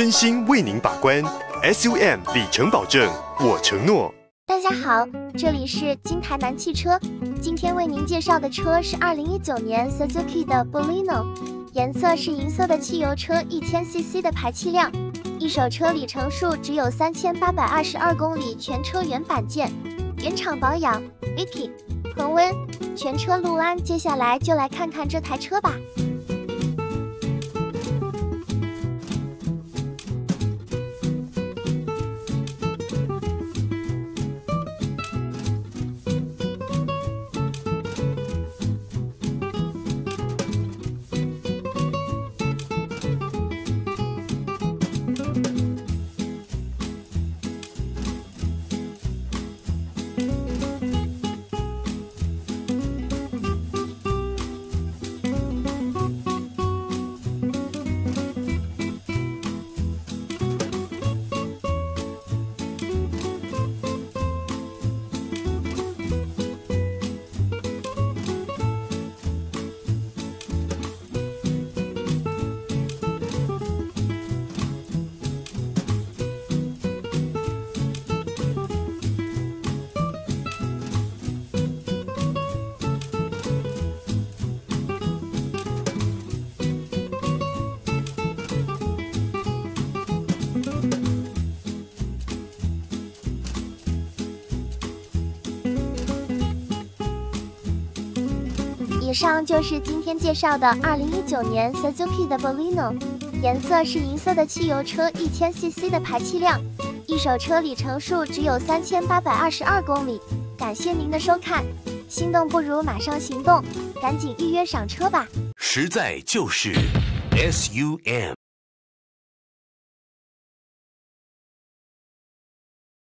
真心为您把关，SUM 里程保证，我承诺。大家好，这里是金台南汽车，今天为您介绍的车是2019年 Suzuki 的 Baleno，颜色是银色的汽油车，1000cc 的排气量，一手车里程数只有3822公里，全车原版件，原厂保养，Vicky，恒温，全车陆安。接下来就来看看这台车吧。以上就是今天介绍的2019年 Suzuki 的 Baleno，颜色是银色的汽油车，1000cc 的排气量，一手车里程数只有3822公里。感谢您的收看，心动不如马上行动，赶紧预约赏车吧！实在就是 SUM。